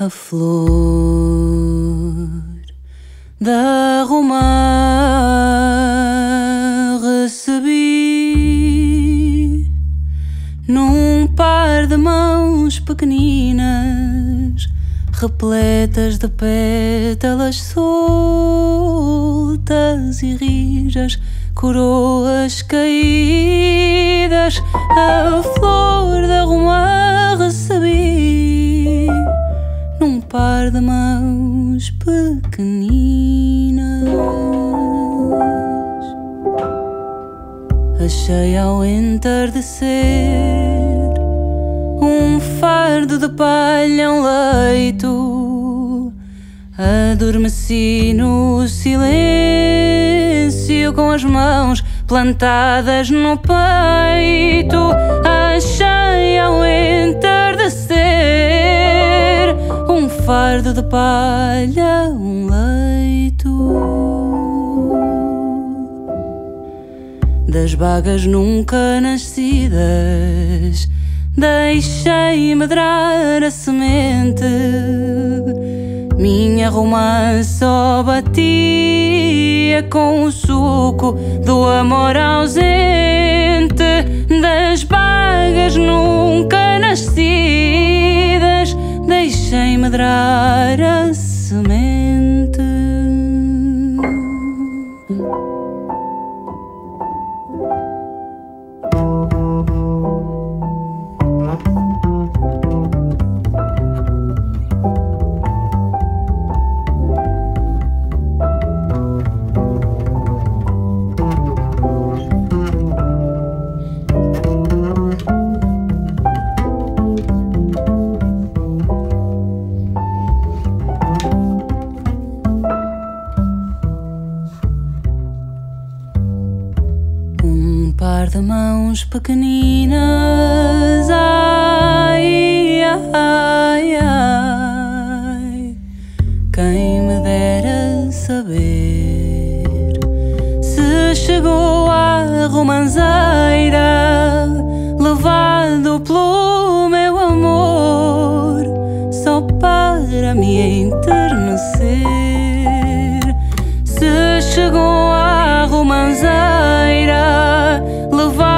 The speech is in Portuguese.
a flor da Roma recebi num par de mãos pequeninas repletas de pétalas soltas e rijas coroas caídas a flor da Roma de mãos pequeninas. Achei ao entardecer um fardo de palha, um leito. Adormeci no silêncio com as mãos plantadas no peito. Achei de palha, um leito. Das vagas nunca nascidas, deixei medrar a semente. Minha romã só batia com o suco do amor deixei par de mãos pequeninas, ai, ai, ai. Quem me dera saber se chegou a romanceira, levado pelo meu amor, só para me enternecer. Se chegou a romanceira, levado